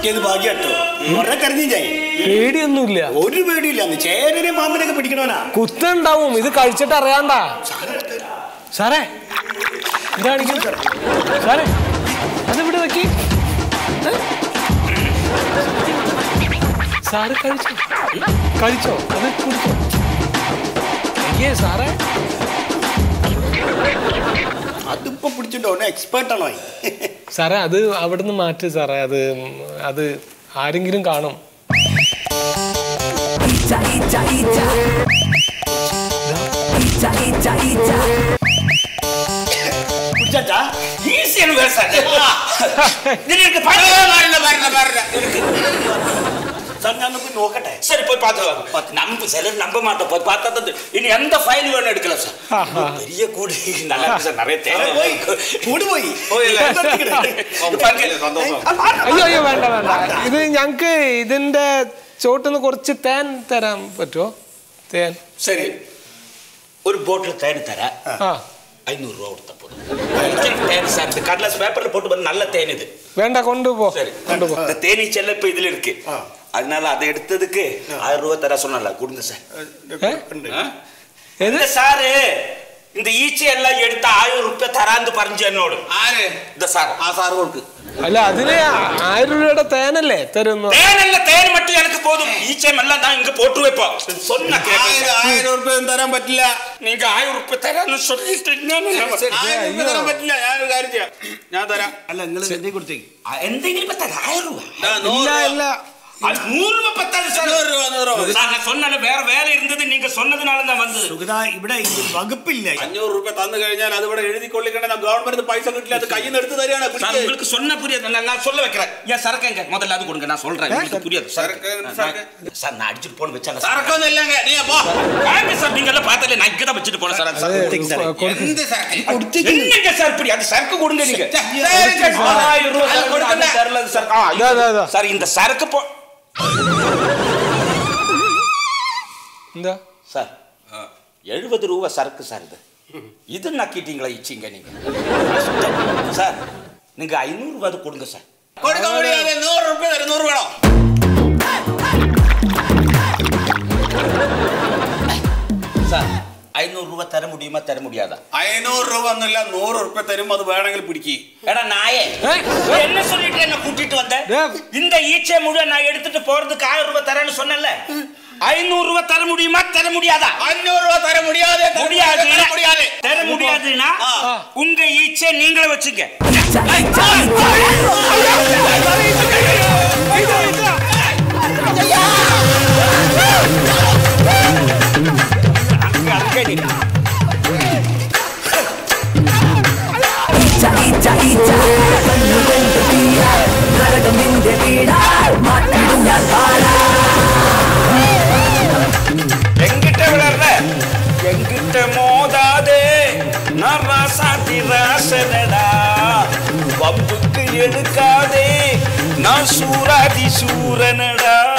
കിട്ടിയത് ഭാഗ്യട്ടോ. കുറെ പേടിയൊന്നുമില്ല. ഒരു പേടിയില്ല. ചേരനെ പാമ്പിനൊക്കെ പിടിക്കണോനാ? കുത്തുണ്ടാവും. ഇത് കഴിച്ചിട്ട് അറിയാണ്ടാ. സാറേ സാറേ അതെവിടെ വെക്കി. ഏ? സാറ് കഴിച്ചോ? കഴിച്ചോ? അത് കുടിച്ചോ? അയ്യേ സാറേ. അതിപ്പോ പിടിച്ചിട്ടോ എക്സ്പേർട്ട് ആണോ? സാറേ അത് അവിടുന്ന് മാറ്റി സാറേ അത് അത് ആരെങ്കിലും കാണും. നോക്കട്ടെ. போய் பார்த்து நம்ப சிலர் நம்ப மாட்டோம் போய் பார்த்தா தான் தெரியும். இனி எந்த ஃபைல் வேணும் எடுக்கலாம் சார் ஆஹா. பெரிய கூடு நல்லா இருக்கு சார் நிறைய தேவை പോയി കൂട് പോയി சந்தோஷம் അയ്യോ അയ്യോ വേണ്ട വേണ്ട ഇത് ഞങ്ങക്ക് ഇതിന്റെ ചോട്ടിന്ന് കുറച്ച് തേൻ തരാൻ പറ്റുമോ തേൻ சரி ஒரு போட்டில் தேன் தரேன் ആ ஐநூறு ரூபா கொடுத்தா போதும் தேன் சார் இந்த கடலாஸ் பேப்பர்ல போட்டு வந்து நல்ல தேன் இது വേണ്ട കൊണ്ടുപോ சரி കൊണ്ടുപോ இந்த தேனீச்சல் இப்ப இதுல இருக்கு அதனால அதை எடுத்ததுக்கு ஆயிரம் ரூபாய் தர சொன்னல கொடுங்க சார் ഏ? ഏത് இந்த சாரு இந்த ஈச்சை எல்லாம் எடுத்து ஆயிரம் ரூபாய் தராந்து பறிஞ்சு என்னோடு ആര് இந்த சார் ആ സാറ് കൊടുക്ക് അല്ല അതിന് ആയിരം രൂപയുടെ തേനല്ലേ തരുന്നു தேன் இல்ல தேன் மட்டும் எனக்கு போதும் ஈச்சை எல்லாம் நான் இங்க போட்டு வைப்போம் சொன்ன ആയിരം ആയിരം ഉറുപ്പ്യ ഒന്നും തരാൻ പറ്റില്ല நீங்க ஆயிரம் ரூபாய் தரான்னு சொல்லிட்டு நான் ശരി, ആയിരം ഉറുപ്പ്യ തരാൻ പറ്റില്ല ഞാനൊരു കാര്യം ചെയ്യാം ഞാൻ തരാം അല്ല നിങ്ങൾ എന്തേ കൊടുത്തേക്ക് എന്തെങ്കിലും ഇപ്പൊ തരാം ആയിരം രൂപ ദാ, നൂറ് ഇല്ല രൂപ. ഇല്ല அது நூறு ரூபாய் பத்தாது சார் നൂറ് രൂപ നൂറ് രൂപ சார், நான் சொன்னல வேற வேலை இருந்தது நீங்க சொன்னதுனால தான் வந்தது സുഗത ഇവിടെ ഇത് വകുപ്പില്ല അഞ്ഞൂറ് രൂപ തന്നു കഴിഞ്ഞാൽ അത് ഇവിടെ എഴുതി കൊള്ളിക്കണ ഗവൺമെന്റ് പൈസ കിട്ടില്ല അത് കയ്യിൽ നിന്ന് എടുത്ത് തരികയാണ് சார், പിടിക്ക്. உங்களுக்கு சொன்ன புரியாது நான் நான் சொல்ல வைக்கிறேன் ஏன் சரக்கு எங்க முதல்ல அது கொடுங்க நான் சொல்றேன் உங்களுக்கு புரியாது சரக்கு, சரக்கு. சார் நான் அடிச்சுட்டு போன வச்சாங்க சார் സരക്കൊന്നും ഇല്ലങ്ക നീ പോ வாங்க சார் நீங்க எல்லாம் பார்த்தல நான் இங்க தான் வச்சுட்டு போனேன் சார் அந்த சரக்கு. എന്ത് സരക്ക് என்னங்க சார் இப்படி அந்த சரக்கு கொடுங்க நீங்க சரி, சரி. ஆயிரம் ரூபாய் அது சரக்கு கொடுக்கல. அது தரல சார் ஆ, இதோ, இதோ, இதோ. சார் இந்த சரக்கு போ இந்த சார். எழுபது ரூபா சரக்கு சார் இது. இது நக்கிட்டீங்களா இச்சிங்க நீங்க? சார் நீங்க ஐநூறுரூவா கொடுங்க சார். கொடுக்க முடியாது. நூறு ரூபாய் நூறு வேணும். ரூபாய் தர முடியுமா தர முடியாதா അഞ്ഞൂറ് രൂപ ഒന്നുമില്ല നൂറ് രൂപ തരും അത് വേണമെങ്കിൽ പിടിക്ക് ஏடா நாயே ஏய். என்ன சொல்லிட்டு என்ன கூட்டிட்டு வந்த டேய். இந்த ஈச்சை முழு நான் எடுத்துட்டு போறதுக்கு ஆயிரம் ரூபாய் தரேன்னு சொன்னேன்ல ஐநூறு ரூபாய் தர முடியுமா தர முடியாதா അഞ്ഞൂറ് രൂപ തരാൻ முடியாது முடியாது തരാൻ முடியாது தர முடியாதுன்னா ஆ. உங்க ஈச்சை நீங்களே வச்சுக்க அப்புக்கு எடுக்காதே. நான் சூராதி சூரனடா.